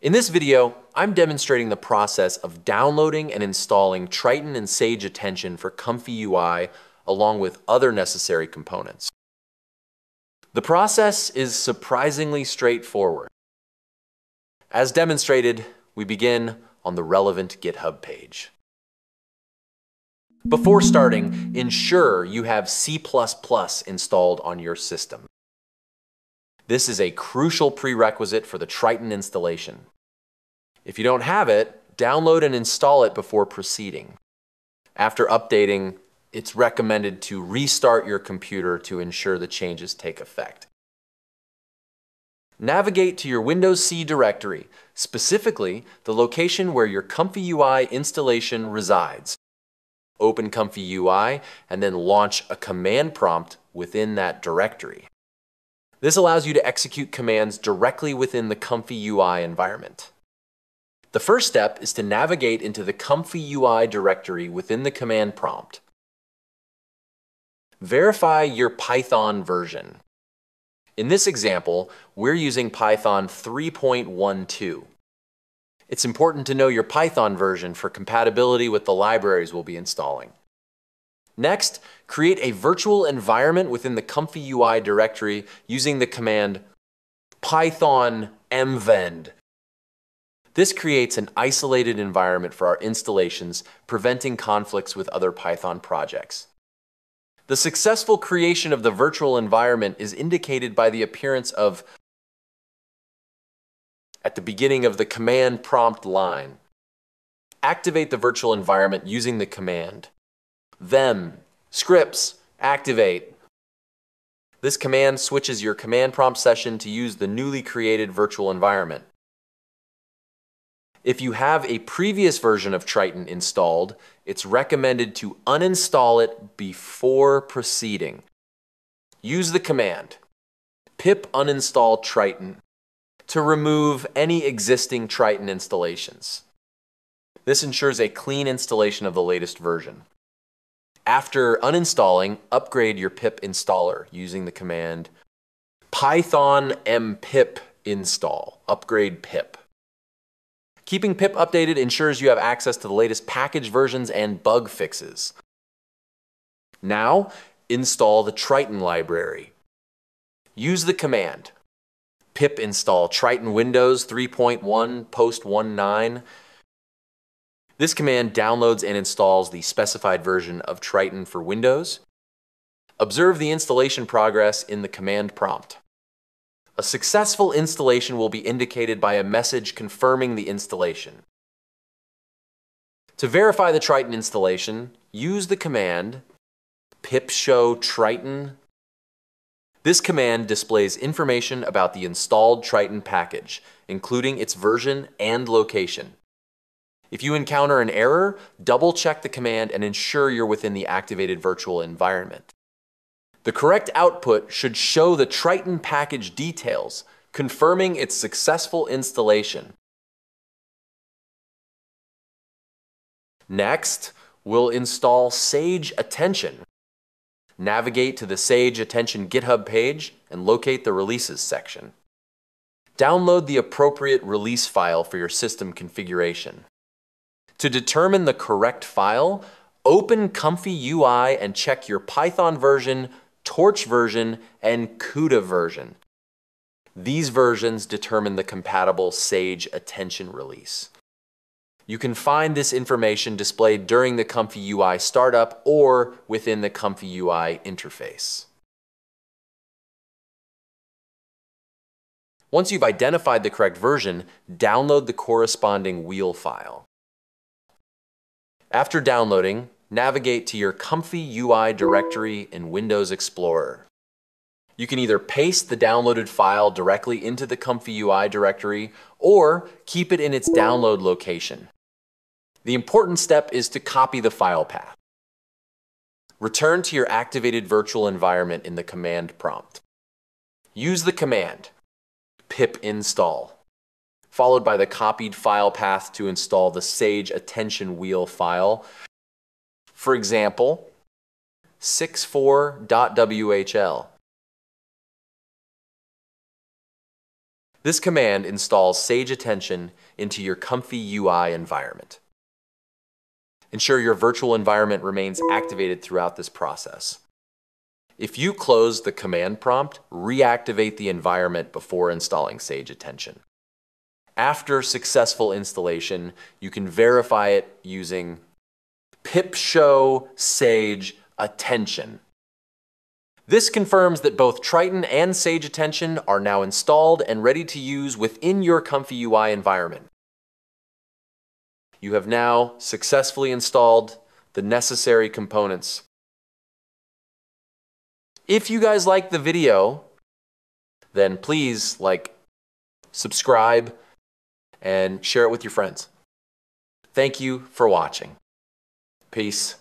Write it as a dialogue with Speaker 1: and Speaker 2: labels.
Speaker 1: In this video, I'm demonstrating the process of downloading and installing Triton and Sage Attention for Comfy UI along with other necessary components. The process is surprisingly straightforward. As demonstrated, we begin on the relevant GitHub page. Before starting, ensure you have C++ installed on your system. This is a crucial prerequisite for the Triton installation. If you don't have it, download and install it before proceeding. After updating, it's recommended to restart your computer to ensure the changes take effect. Navigate to your Windows C directory, specifically the location where your Comfy UI installation resides. Open Comfy UI and then launch a command prompt within that directory. This allows you to execute commands directly within the Comfy UI environment. The first step is to navigate into the Comfy UI directory within the command prompt. Verify your Python version. In this example, we're using Python 3.12. It's important to know your Python version for compatibility with the libraries we'll be installing. Next, create a virtual environment within the Comfy UI directory using the command python m venv. This creates an isolated environment for our installations, preventing conflicts with other Python projects. The successful creation of the virtual environment is indicated by the appearance of at the beginning of the command prompt line. Activate the virtual environment using the command them scripts activate. This command switches your command prompt session to use the newly created virtual environment. If you have a previous version of Triton installed, it's recommended to uninstall it before proceeding. Use the command pip uninstall Triton to remove any existing Triton installations. This ensures a clean installation of the latest version. After uninstalling, upgrade your pip installer using the command python mpip install, upgrade pip. Keeping pip updated ensures you have access to the latest package versions and bug fixes. Now, install the Triton library. Use the command pip install Triton Windows 3.1 post 1.9. This command downloads and installs the specified version of Triton for Windows. Observe the installation progress in the command prompt. A successful installation will be indicated by a message confirming the installation. To verify the Triton installation, use the command pip show Triton. This command displays information about the installed Triton package, including its version and location. If you encounter an error, double check the command and ensure you're within the activated virtual environment. The correct output should show the Triton package details, confirming its successful installation. Next, we'll install Sage Attention. Navigate to the Sage Attention GitHub page and locate the Releases section. Download the appropriate release file for your system configuration. To determine the correct file, open Comfy UI and check your Python version Torch version, and CUDA version. These versions determine the compatible Sage Attention release. You can find this information displayed during the Comfy UI startup or within the Comfy UI interface. Once you've identified the correct version, download the corresponding wheel file. After downloading, navigate to your Comfy UI directory in Windows Explorer. You can either paste the downloaded file directly into the Comfy UI directory or keep it in its download location. The important step is to copy the file path. Return to your activated virtual environment in the command prompt. Use the command pip install, followed by the copied file path to install the Sage Attention Wheel file for example, 64.whl. This command installs Sage Attention into your Comfy UI environment. Ensure your virtual environment remains activated throughout this process. If you close the command prompt, reactivate the environment before installing Sage Attention. After successful installation, you can verify it using pip show sage attention. This confirms that both Triton and Sage Attention are now installed and ready to use within your Comfy UI environment. You have now successfully installed the necessary components. If you guys like the video, then please like, subscribe, and share it with your friends. Thank you for watching. Peace.